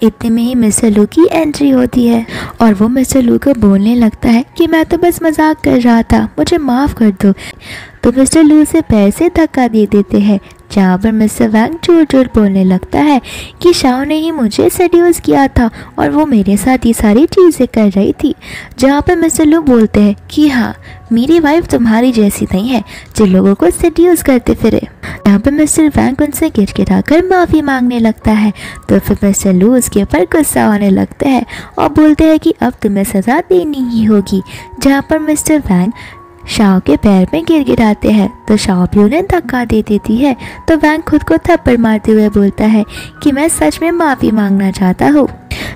इतने में ही मिस्टर लू की एंट्री होती है और वो मिस्टर लू को बोलने लगता है कि मैं तो बस मज़ाक कर रहा था, मुझे माफ़ कर दो। तो मिस्टर लू से पैर से धक्का दे देते हैं। जहाँ पर मिस्टर वैंग चोर चोर बोलने लगता है कि शाओ ने ही मुझे सेड्यूस किया था और वो मेरे साथ ये सारी चीज़ें कर रही थी। जहाँ पर मिस्टर लू बोलते हैं कि हाँ मेरी वाइफ तुम्हारी जैसी नहीं है, जो लोगों को सेड्यूस करते फिरे। यहाँ पर मिस्टर वैंग उनसे गिरा कर माफ़ी मांगने लगता है तो फिर मिस्टर लू उसके ऊपर गुस्सा होने लगते हैं और बोलते हैं कि अब तुम्हें सज़ा देनी ही होगी। जहाँ पर मिस्टर वैंग शाह के पैर में गिर गिराते हैं। तो शाह भी उन्हें धक्का दे देती है। तो वैंग खुद को थप्पड़ मारते हुए बोलता है कि मैं सच में माफ़ी मांगना चाहता हूँ।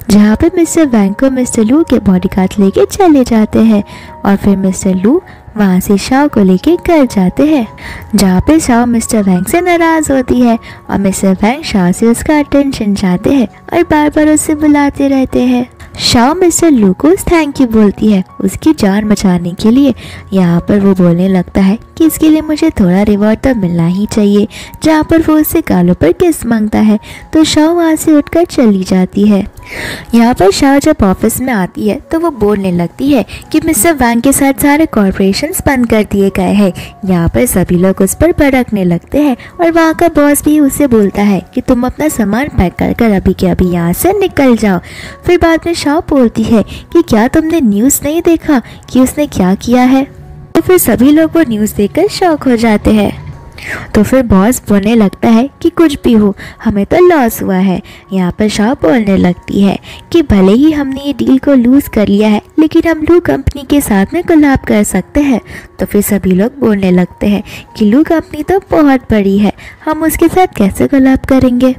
जहाँ पे मिस्टर वैंग को मिस्टर लू के बॉडीगार्ड लेके चले जाते हैं और फिर मिस्टर लू वहाँ से शाह को लेके घर जाते हैं। जहाँ पे शाह मिस्टर वैंग से नाराज़ होती है और मिस्टर वैंग शाह से उसका अटेंशन चाहते हैं और बार बार उसे बुलाते रहते हैं। शाओ मिस्टर लू को थैंक यू बोलती है उसकी जान बचाने के लिए। यहाँ पर वो बोलने लगता है कि इसके लिए मुझे थोड़ा रिवॉर्ड तो मिलना ही चाहिए, जहाँ पर वो उससे गालों पर किस माँगता है। तो शाओ वहाँ से उठकर चली जाती है। यहाँ पर शाह जब ऑफ़िस में आती है तो वो बोलने लगती है कि मिस्टर वैंग के साथ सारे कॉरपोरेशन बंद कर दिए गए हैं। यहाँ पर सभी लोग उस पर भड़कने लगते हैं और वहाँ का बॉस भी उसे बोलता है कि तुम अपना सामान पैक कर कर अभी के अभी यहाँ से निकल जाओ। फिर बाद में शाह बोलती है कि क्या तुमने न्यूज़ नहीं देखा कि उसने क्या किया है? तो फिर सभी लोग वो न्यूज़ देखकर शौक हो जाते हैं। तो फिर बॉस बोलने लगता है कि कुछ भी हो, हमें तो लॉस हुआ है। यहाँ पर शाह बोलने लगती है कि भले ही हमने ये डील को लूज़ कर लिया है, लेकिन हम लू कंपनी के साथ में गुलाब कर सकते हैं। तो फिर सभी लोग बोलने लगते हैं कि लू कंपनी तो बहुत बड़ी है, हम उसके साथ कैसे गुलाब करेंगे?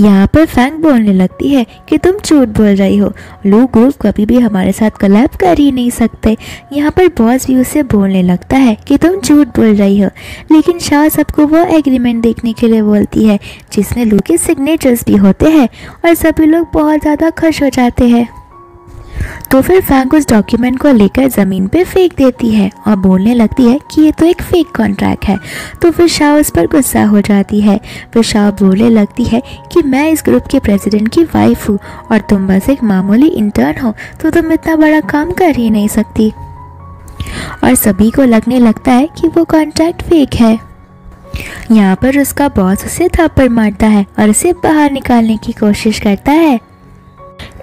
यहाँ पर फैंक बोलने लगती है कि तुम झूठ बोल रही हो। लू ग्रुप कभी भी हमारे साथ कलैप कर ही नहीं सकते। यहाँ पर बॉस भी उसे बोलने लगता है कि तुम झूठ बोल रही हो। लेकिन शाह सबको वो एग्रीमेंट देखने के लिए बोलती है, जिसमें लू के सिग्नेचर्स भी होते हैं और सभी लोग बहुत ज़्यादा खुश हो जाते हैं। तो फिर फैंक उस डॉक्यूमेंट को लेकर ज़मीन पे फेंक देती है और बोलने लगती है कि ये तो एक फेक कॉन्ट्रैक्ट है। तो फिर शाह उस पर गुस्सा हो जाती है। फिर शाह बोलने लगती है कि मैं इस ग्रुप के प्रेसिडेंट की वाइफ हूँ और तुम बस एक मामूली इंटर्न हो तो तुम इतना बड़ा काम कर ही नहीं सकती। और सभी को लगने लगता है कि वो कॉन्ट्रैक्ट फेक है। यहाँ पर उसका बॉस उसे थप्पड़ मारता है और उसे बाहर निकालने की कोशिश करता है।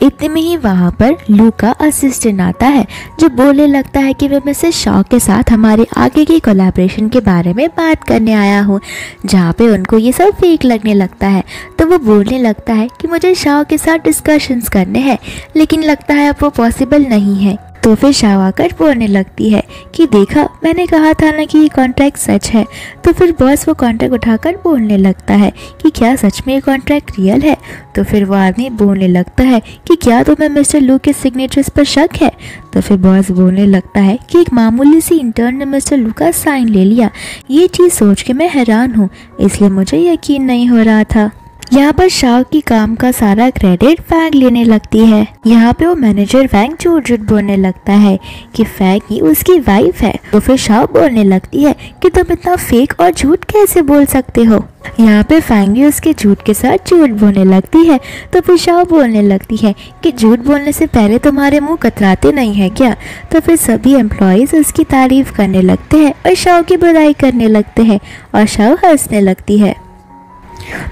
इतने में ही वहाँ पर लू का असिस्टेंट आता है, जो बोलने लगता है कि मैं मिसेस शॉ के साथ हमारे आगे की कोलैबोरेशन के बारे में बात करने आया हूँ। जहाँ पे उनको ये सब फेक लगने लगता है तो वो बोलने लगता है कि मुझे शॉ के साथ डिस्कशंस करने हैं, लेकिन लगता है अब वो पॉसिबल नहीं है। तो फिर शाह आकर बोलने लगती है कि देखा, मैंने कहा था ना कि ये कॉन्ट्रैक्ट सच है। तो फिर बॉस वो कॉन्ट्रैक्ट उठाकर बोलने लगता है कि क्या सच में ये कॉन्ट्रैक्ट रियल है? तो फिर वो आदमी बोलने लगता है कि क्या तुम्हें मिस्टर लू के सिग्नेचर्स पर शक है? तो फिर बॉस बोलने लगता है कि एक मामूली सी इंटर्न ने मिस्टर लू का साइन ले लिया। ये चीज़ सोच के मैं हैरान हूँ, इसलिए मुझे यकीन नहीं हो रहा था। यहाँ पर शाह की काम का सारा क्रेडिट फैंग लेने लगती है। यहाँ पे वो मैनेजर फैंग झूठ झूठ बोलने लगता है कि फैंग ही उसकी वाइफ है। तो फिर शाह बोलने लगती है कि तुम इतना फेक और झूठ कैसे बोल सकते हो? यहाँ पे फैंग भी उसके झूठ के साथ झूठ बोलने लगती है। तो फिर शाह बोलने लगती है कि झूठ बोलने से पहले तुम्हारे मुँह कतराते नहीं है क्या? तो फिर सभी एम्प्लॉयज़ उसकी तारीफ़ करने लगते हैं और शाह की बुराई करने लगते हैं और शाह हंसने लगती है।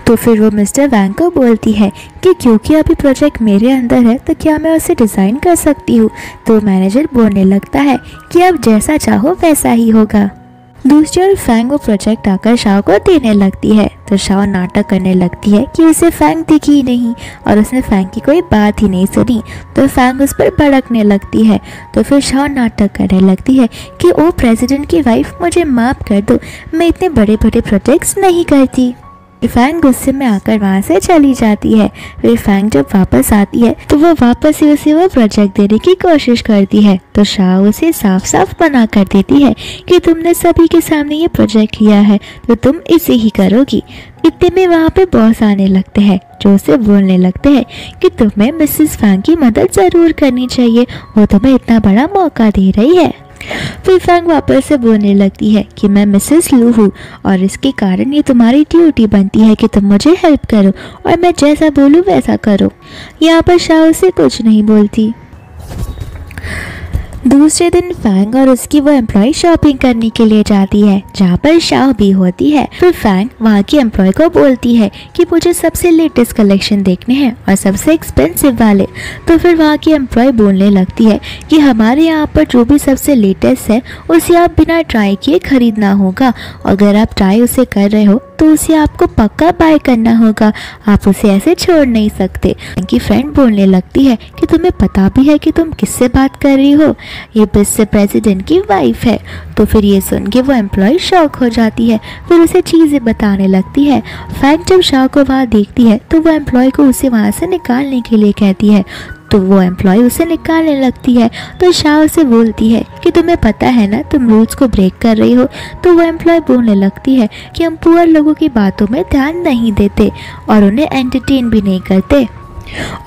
तो फिर वो मिस्टर वैंग को बोलती है कि क्योंकि अभी प्रोजेक्ट मेरे अंदर है तो क्या मैं उसे डिज़ाइन कर सकती हूँ? तो मैनेजर बोलने लगता है कि अब जैसा चाहो वैसा ही होगा। दूसरी ओर फैंग वो प्रोजेक्ट आकर शाह को देने लगती है। तो शाह नाटक करने लगती है कि उसे फैंग दिखी नहीं और उसने फैंग की कोई बात ही नहीं सुनी। तो फैंग उस पर भड़कने लगती है। तो फिर शाह नाटक करने लगती है कि ओ प्रेसिडेंट की वाइफ मुझे माफ़ कर दो, मैं इतने बड़े बड़े प्रोजेक्ट्स नहीं करती। फैंग गुस्से में आकर वहाँ से चली जाती है। फिर फैंग जब वापस आती है तो वो वापस ही उसे वो प्रोजेक्ट देने की कोशिश करती है। तो शाह उसे साफ़ साफ़ बना कर देती है कि तुमने सभी के सामने ये प्रोजेक्ट लिया है तो तुम इसे ही करोगी। इतने में वहाँ पे बॉस आने लगते हैं, जो उसे बोलने लगते हैं कि तुम्हें मिसेस फैंग की मदद ज़रूर करनी चाहिए, वो तुम्हें इतना बड़ा मौका दे रही है। फिर फैंग वापस से बोलने लगती है कि मैं मिसेस लू हूँ और इसके कारण ये तुम्हारी ड्यूटी बनती है कि तुम मुझे हेल्प करो और मैं जैसा बोलूँ वैसा करो। यहाँ पर शाह उसे कुछ नहीं बोलती। दूसरे दिन फैंग और उसकी वो एम्प्लॉय शॉपिंग करने के लिए जाती है, जहाँ पर शाह भी होती है। फिर फैंग वहाँ की एम्प्लॉय को बोलती है कि मुझे सबसे लेटेस्ट कलेक्शन देखने हैं और सबसे एक्सपेंसिव वाले। तो फिर वहाँ की एम्प्लॉय बोलने लगती है कि हमारे यहाँ पर जो भी सबसे लेटेस्ट है, उसे आप बिना ट्राई किए खरीदना होगा। अगर आप ट्राई उसे कर रहे हो तो उसे आपको पक्का बाय करना होगा। आप उसे ऐसे छोड़ नहीं सकते। उनकी फ्रेंड बोलने लगती है कि तुम्हें पता भी है कि तुम किससे बात कर रही हो? ये विश्व प्रेसिडेंट की वाइफ है। तो फिर ये सुन के वो एम्प्लॉय शौक हो जाती है। फिर उसे चीज़ें बताने लगती है। फ़ैन जब शाह को वहाँ देखती है तो वो एम्प्लॉय को उसे वहाँ से निकालने के लिए कहती है। तो वो एम्प्लॉय उसे निकालने लगती है। तो शाह उसे बोलती है कि, तुम्हें पता है ना, तुम रूल्स को ब्रेक कर रही हो। तो वो एम्प्लॉय बोलने लगती है कि, हम पुअर लोगों की बातों में ध्यान नहीं देते और उन्हें एंटरटेन भी नहीं करते।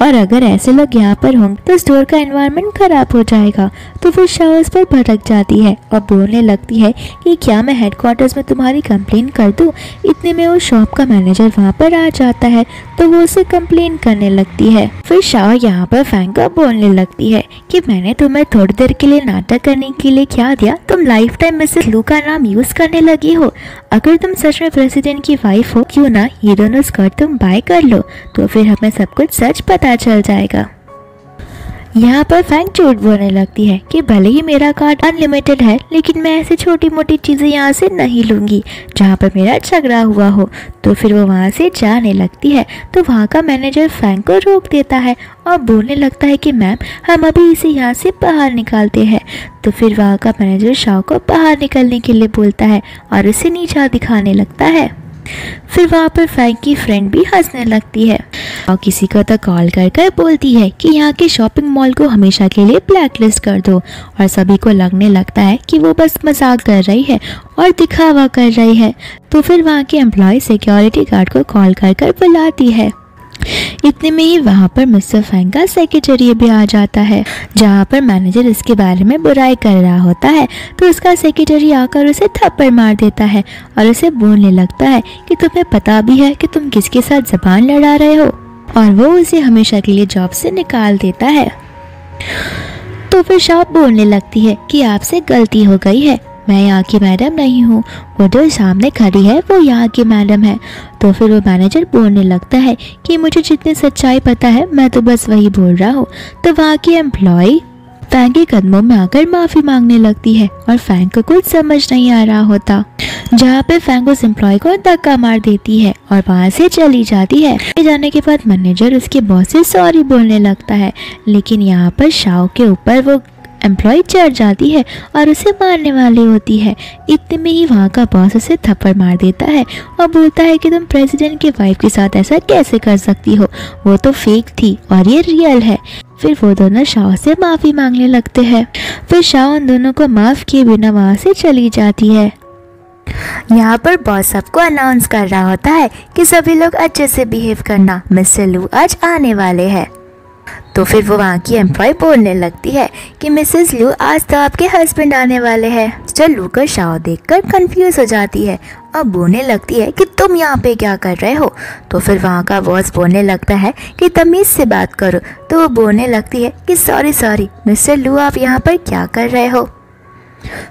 और अगर ऐसे लोग यहाँ पर होंगे तो स्टोर का एनवायरनमेंट खराब हो जाएगा। तो फिर शाह उस पर भटक जाती है और बोलने लगती है कि क्या मैं हेडक्वार्टर्स में तुम्हारी कंप्लेन कर दूँ? इतने में वो शॉप का मैनेजर वहाँ पर आ जाता है तो वो उसे कंप्लेन करने लगती है। फिर शाह यहाँ पर फैंका बोलने लगती है कि मैंने तुम्हें थोड़ी देर के लिए नाटक करने के लिए क्या दिया? तुम लाइफ टाइम मिसेस लू का नाम यूज़ करने लगी हो। अगर तुम सच में प्रेसिडेंट की वाइफ हो, क्यों ना ये दोनों स्कर्ट तुम बाय कर लो? तो फिर हमें सब कुछ पता चल जाएगा। यहाँ पर फैंक झूठ बोलने लगती है कि भले ही मेरा कार्ड अनलिमिटेड है, लेकिन मैं ऐसी छोटी मोटी चीज़ें यहाँ से नहीं लूँगी, जहाँ पर मेरा झगड़ा हुआ हो। तो फिर वो वहाँ से जाने लगती है तो वहाँ का मैनेजर फैंक को रोक देता है और बोलने लगता है कि, मैम, हम अभी इसे यहाँ से बाहर निकालते हैं। तो फिर वहाँ का मैनेजर शाह को बाहर निकलने के लिए बोलता है और इसे नीचा दिखाने लगता है। फिर वहाँ पर फ्रैंक की फ्रेंड भी हंसने लगती है। और किसी को तो कॉल कर कर बोलती है कि यहाँ के शॉपिंग मॉल को हमेशा के लिए ब्लैक लिस्ट कर दो और सभी को लगने लगता है कि वो बस मज़ाक कर रही है और दिखावा कर रही है। तो फिर वहाँ के एम्प्लॉय सिक्योरिटी गार्ड को कॉल कर कर बुलाती है। इतने में ही वहाँ पर मिस्टर फैंग का सेक्रेटरी भी आ जाता है, जहाँ पर मैनेजर इसके बारे में बुराई कर रहा होता है तो उसका सेक्रेटरी आकर उसे थप्पड़ मार देता है और उसे बोलने लगता है कि तुम्हें पता भी है कि तुम किसके साथ जबान लड़ा रहे हो, और वो उसे हमेशा के लिए जॉब से निकाल देता है। तो फिर शॉप बोलने लगती है कि आपसे गलती हो गई है, मैं यहाँ की मैडम नहीं हूँ, वो जो सामने खड़ी है, वो यहाँ की मैडम है तो फिर वो मैनेजर बोलने लगता है कि मुझे जितनी सच्चाई पता है, मैं तो बस वही बोल रहा हूँ। तो वहाँ की एम्प्लॉय फैंक के कदमों में आकर माफ़ी मांगने लगती है और फैंक को कुछ समझ नहीं आ रहा होता। जहाँ पे फैंक उस एम्प्लॉय को धक्का मार देती है और वहाँ से चली जाती है। जाने के बाद मैनेजर उसके बॉस से सॉरी बोलने लगता है, लेकिन यहाँ पर शाह के ऊपर वो एम्प्लॉय चढ़ जाती है और उसे मारने वाली होती है। इतने में ही वहाँ का बॉस उसे थप्पड़ मार देता है और बोलता है कि तुम प्रेसिडेंट के वाइफ के साथ ऐसा कैसे कर सकती हो? वो तो फेक थी और ये रियल है। फिर वो दोनों शाह से माफ़ी मांगने लगते हैं। फिर शाह उन दोनों को माफ़ किए बिना वहाँ से चली जाती है। यहाँ पर बॉस सबको अनाउंस कर रहा होता है कि सभी लोग अच्छे से बिहेव करना। मिस्टर लू आज आने वाले हैं। तो फिर वो वहाँ की एम्प्लॉय बोलने लगती है कि मिसेस लू आज तो आपके हस्बैंड आने वाले हैं। मिस्टर लू का शाव देखकर कंफ्यूज हो जाती है। और बोलने लगती है कि तुम यहाँ पे क्या कर रहे हो? तो फिर वहाँ का बॉस बोलने लगता है कि तमीज़ से बात करो। तो वो बोलने लगती है कि सॉरी सॉरी मिस्टर लू आप यहाँ पर क्या कर रहे हो?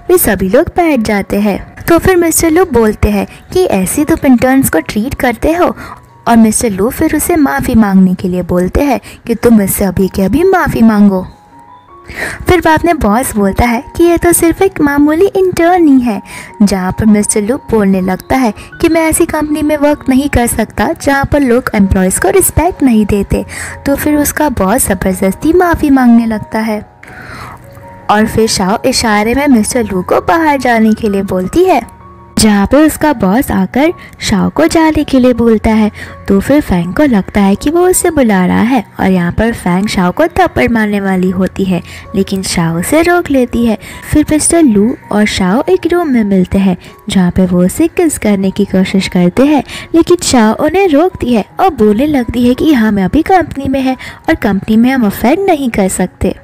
वे सभी लोग बैठ जाते हैं। तो फिर मिस्टर लू बोलते हैं कि ऐसे तुम इंटर्न्स को ट्रीट करते हो? और मिस्टर लू फिर उसे माफ़ी मांगने के लिए बोलते हैं कि तुम इससे अभी के अभी माफ़ी मांगो। फिर बाप ने बॉस बोलता है कि यह तो सिर्फ़ एक मामूली इंटर्न ही है, जहाँ पर मिस्टर लू बोलने लगता है कि मैं ऐसी कंपनी में वर्क नहीं कर सकता, जहाँ पर लोग एम्प्लॉयज़ को रिस्पेक्ट नहीं देते। तो फिर उसका बॉस ज़बरदस्ती माफ़ी मांगने लगता है। और फिर शाह इशारे में मिस्टर लू को बाहर जाने के लिए बोलती है। जहाँ पे उसका बॉस आकर शाओ को जाने के लिए बोलता है तो फिर फैंग को लगता है कि वो उसे बुला रहा है और यहाँ पर फैंग शाओ को थप्पड़ मारने वाली होती है, लेकिन शाओ उसे रोक लेती है। फिर मिस्टर लू और शाओ एक रूम में मिलते हैं, जहाँ पे वो उसे किस करने की कोशिश करते हैं, लेकिन शाओ उन्हें रोकती है और बोलने लगती है कि हम अभी कंपनी में है और कंपनी में हम अफेयर नहीं कर सकते।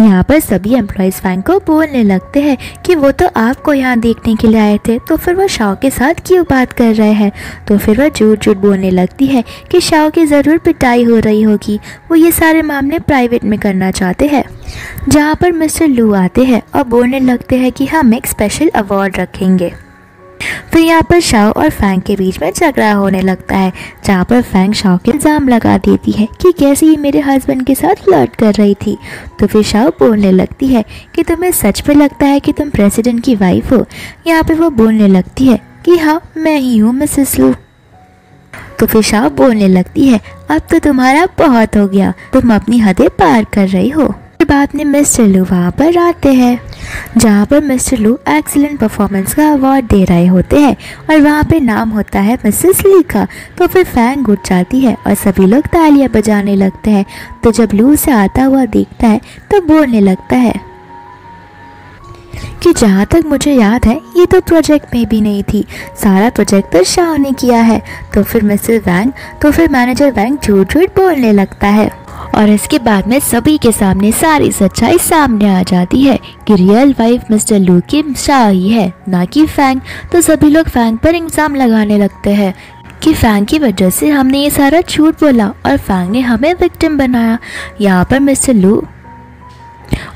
यहाँ पर सभी एम्प्लॉयज़ फैंग को बोलने लगते हैं कि वो तो आपको यहाँ देखने के लिए आए थे तो फिर वो शाह के साथ क्यों बात कर रहे हैं? तो फिर वह झूठ झूठ बोलने लगती है कि शाह की ज़रूर पिटाई हो रही होगी। वो ये सारे मामले प्राइवेट में करना चाहते हैं। जहाँ पर मिस्टर लू आते हैं और बोलने लगते हैं कि हम एक स्पेशल अवार्ड रखेंगे। फिर यहाँ पर शाओ और फैंग के बीच में झगड़ा होने लगता है, जहाँ पर फैंग शाओ के इल्ज़ाम लगा देती है कि कैसे ये मेरे हस्बैंड के साथ फ्लर्ट कर रही थी। तो फिर शाओ बोलने लगती है कि तुम्हें सच में लगता है कि तुम प्रेसिडेंट की वाइफ हो। यहाँ पे वो बोलने लगती है कि हाँ मैं ही हूँ मिसेस लू तो फिर शाह बोलने लगती है, अब तो तुम्हारा बहुत हो गया, तुम अपनी हदें पार कर रही हो। बाद में मिस्टर लू वहाँ पर आते हैं, जहाँ पर मिस्टर लू एक्सीलेंट परफॉर्मेंस का अवार्ड दे रहे होते हैं और वहाँ पे नाम होता है मिसेस ली का। तो फिर फैंग उठ जाती है और सभी लोग तालियाँ बजाने लगते हैं। तो जब लू से आता हुआ देखता है तो बोलने लगता है कि जहाँ तक मुझे याद है, ये तो प्रोजेक्ट में भी नहीं थी। सारा प्रोजेक्ट तो शाह ने किया है। तो फिर मिसेस वैंग तो फिर मैनेजर वैंग झूठ झूठ बोलने लगता है। और इसके बाद में सभी के सामने सारी सच्चाई सामने आ जाती है कि रियल वाइफ मिस्टर लू की शाह ही है, ना कि फैंग तो सभी लोग फैंग पर इल्ज़ाम लगाने लगते हैं कि फैंग की वजह से हमने ये सारा झूठ बोला और फैंग ने हमें विक्टिम बनाया। यहाँ पर मिस्टर लू,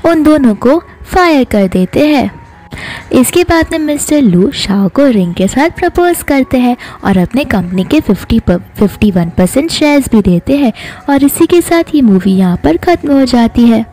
उन दोनों को फायर कर देते हैं। इसके बाद में मिस्टर लू शाह को रिंग के साथ प्रपोज करते हैं और अपने कंपनी के 50 पर 51 परसेंट शेयर्स भी देते हैं और इसी के साथ ये मूवी यहाँ पर ख़त्म हो जाती है।